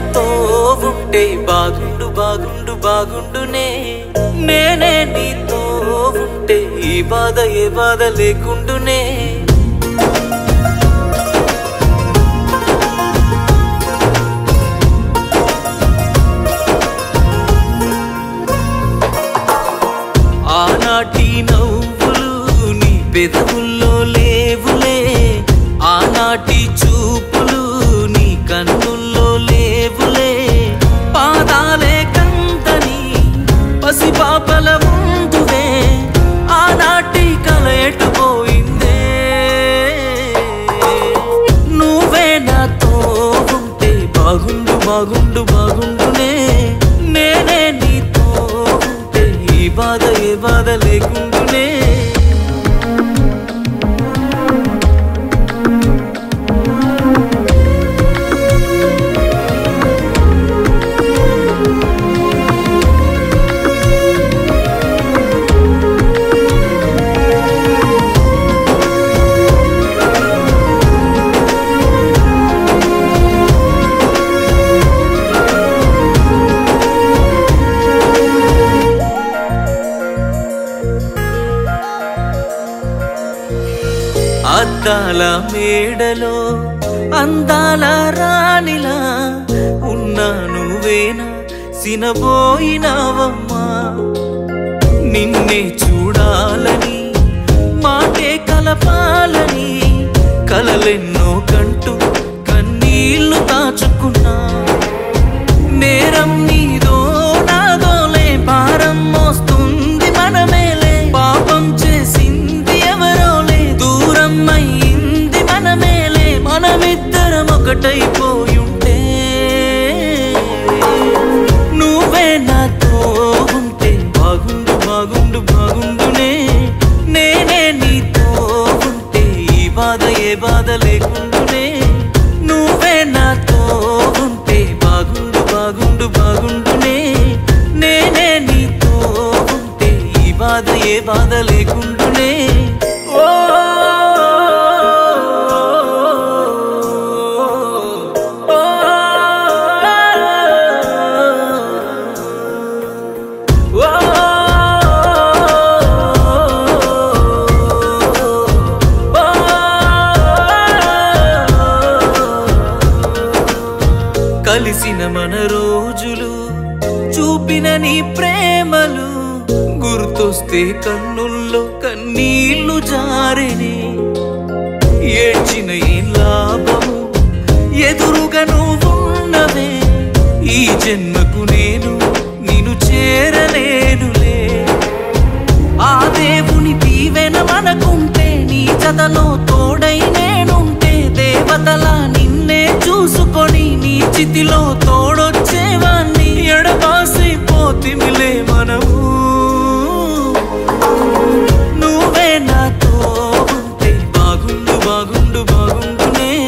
నాతో ఉంటే బాగుండు బాగుండు బాగుండునే. నేనే నీతో ఉంటే ఈ బాధ ఏ బాధ లేకుండునే. ఆనాటి నవ్వులు నీ పెదవుల్లో బాగుండు అద్దాల మేడలో అందాల రాణిలా ఉన్నా నువ్వేనా సినబోయినావమ్మా. నిన్నే చూడాలని మాటే కలపాలని కలలెన్నో కంటూ కన్నీళ్ళు దాచుకున్నా ఒకటైపోయుంటే నువ్వే నాతో ఉంటే బాగుండు బాగుండు బాగుండునే. నేనే నీతో ఉంటే ఈ బాధ ఏ బాధ లేకుండునే. కలిసిన మన రోజులు చూపిన నీ ప్రేమలు. గుర్తొస్తే కన్నుల్లో కన్నీళ్ళు జారిని. ఏడ్చిన ఈ లాభము ఎదురుగా నువ్వున్నవే. ఈ జన్మకు నేను నిన్ను చేరలేనులే. ఆ దేవుని దీవెన మనకుంటే నీ చదలో తోడై నేనుంటే దేవతలా నీ చితిలో తోడొచ్చేవాణ్ణి. ఎడబాసి పోతిమిలే మనము. నువ్వే నాతో ఉంటే బాగుండు బాగుండు బాగుండునే.